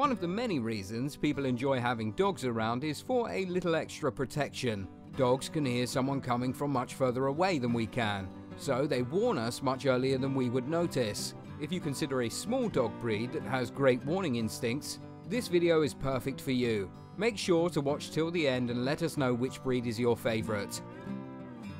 One of the many reasons people enjoy having dogs around is for a little extra protection. Dogs can hear someone coming from much further away than we can, so they warn us much earlier than we would notice. If you consider a small dog breed that has great warning instincts, this video is perfect for you. Make sure to watch till the end and let us know which breed is your favourite.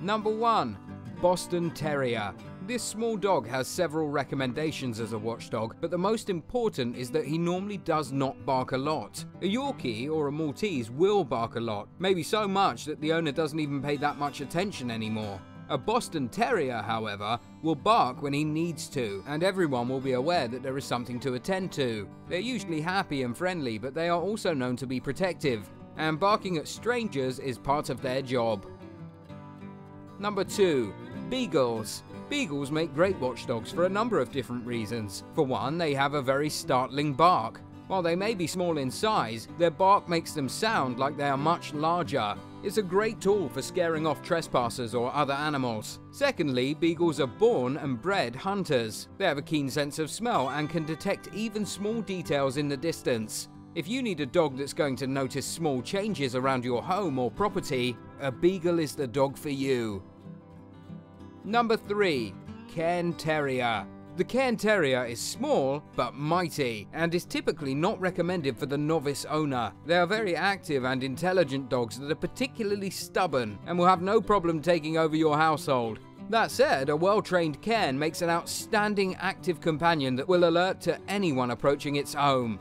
Number 1. Boston Terrier. This small dog has several recommendations as a watchdog, but the most important is that he normally does not bark a lot. A Yorkie or a Maltese will bark a lot, maybe so much that the owner doesn't even pay that much attention anymore. A Boston Terrier, however, will bark when he needs to, and everyone will be aware that there is something to attend to. They're usually happy and friendly, but they are also known to be protective, and barking at strangers is part of their job. Number 2. Beagles. Beagles make great watchdogs for a number of different reasons. For one, they have a very startling bark. While they may be small in size, their bark makes them sound like they are much larger, it's a great tool for scaring off trespassers or other animals. Secondly, beagles are born and bred hunters. They have a keen sense of smell and can detect even small details in the distance. If you need a dog that's going to notice small changes around your home or property, a beagle is the dog for you. Number 3. Cairn Terrier the Cairn Terrier is small but mighty and is typically not recommended for the novice owner. They are very active and intelligent dogs that are particularly stubborn and will have no problem taking over your household. That said, a well-trained Cairn makes an outstanding active companion that will alert to anyone approaching its home.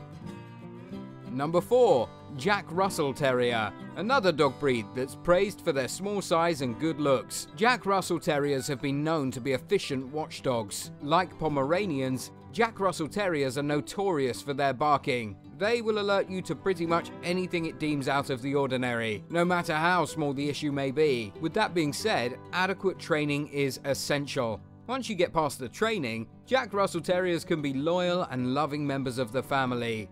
Number 4. Jack Russell Terrier, another dog breed that's praised for their small size and good looks. Jack Russell Terriers have been known to be efficient watchdogs. Like Pomeranians, Jack Russell Terriers are notorious for their barking. They will alert you to pretty much anything it deems out of the ordinary, no matter how small the issue may be. With that being said, adequate training is essential. Once you get past the training, Jack Russell Terriers can be loyal and loving members of the family.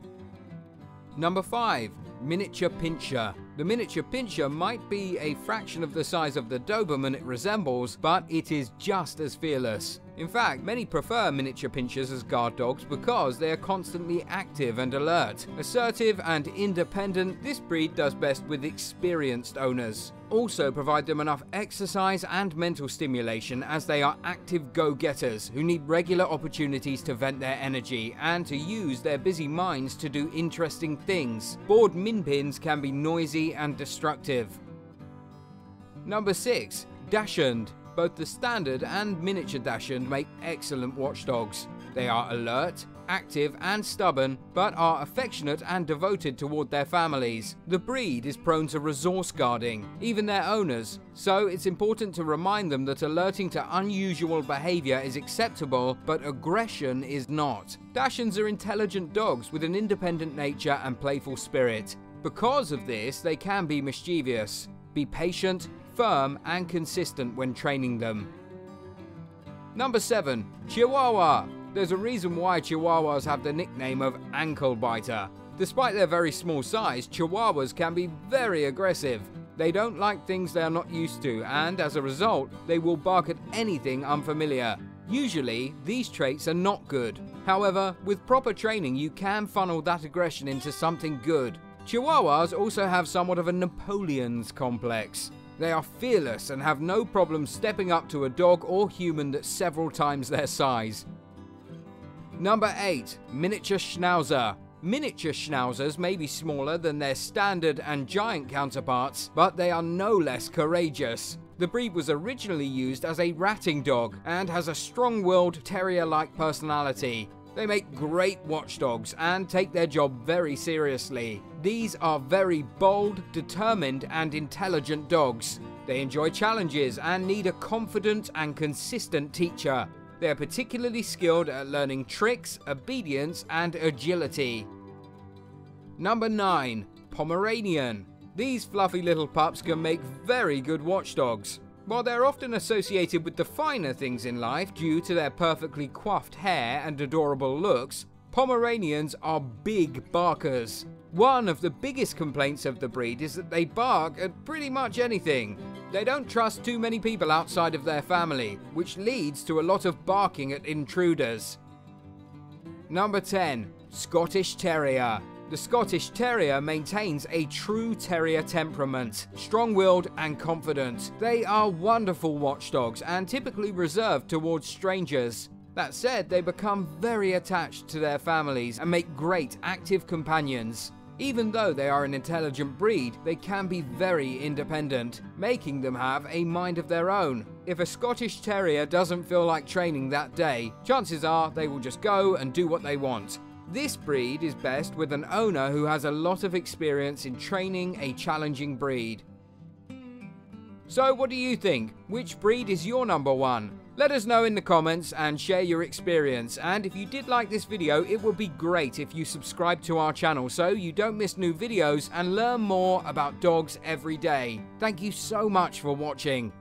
Number 5. Miniature Pinscher. The miniature pinscher might be a fraction of the size of the Doberman it resembles, but it is just as fearless. In fact, many prefer miniature pinschers as guard dogs because they are constantly active and alert. Assertive and independent, this breed does best with experienced owners. Also provide them enough exercise and mental stimulation as they are active go-getters who need regular opportunities to vent their energy and to use their busy minds to do interesting things. Bored minpins can be noisy and destructive. Number 6. Dachshund. Both the standard and miniature Dachshund make excellent watchdogs. They are alert, active and stubborn, but are affectionate and devoted toward their families. The breed is prone to resource guarding, even their owners, so it's important to remind them that alerting to unusual behavior is acceptable, but aggression is not. Dachshunds are intelligent dogs with an independent nature and playful spirit. Because of this, they can be mischievous. Be patient, firm and consistent when training them. Number 7. Chihuahua. There's a reason why Chihuahuas have the nickname of ankle biter. Despite their very small size, Chihuahuas can be very aggressive. They don't like things they are not used to, and as a result, they will bark at anything unfamiliar. Usually, these traits are not good. However, with proper training, you can funnel that aggression into something good. Chihuahuas also have somewhat of a Napoleon's complex. They are fearless and have no problem stepping up to a dog or human that's several times their size. Number 8. Miniature Schnauzer. Miniature Schnauzers may be smaller than their standard and giant counterparts, but they are no less courageous. The breed was originally used as a ratting dog and has a strong-willed terrier-like personality. They make great watchdogs and take their job very seriously. These are very bold, determined, and intelligent dogs. They enjoy challenges and need a confident and consistent teacher. They are particularly skilled at learning tricks, obedience, and agility. Number 9. Pomeranian. These fluffy little pups can make very good watchdogs. While they're often associated with the finer things in life due to their perfectly coiffed hair and adorable looks, Pomeranians are big barkers. One of the biggest complaints of the breed is that they bark at pretty much anything. They don't trust too many people outside of their family, which leads to a lot of barking at intruders. Number 10. Scottish Terrier. The Scottish Terrier maintains a true terrier temperament, strong willed and confident. They are wonderful watchdogs and typically reserved towards strangers. That said, they become very attached to their families and make great active companions. Even though they are an intelligent breed, they can be very independent, making them have a mind of their own. If a Scottish Terrier doesn't feel like training that day, chances are they will just go and do what they want. This breed is best with an owner who has a lot of experience in training a challenging breed. So, what do you think? Which breed is your number one? Let us know in the comments and share your experience. And if you did like this video, it would be great if you subscribe to our channel so you don't miss new videos and learn more about dogs every day. Thank you so much for watching.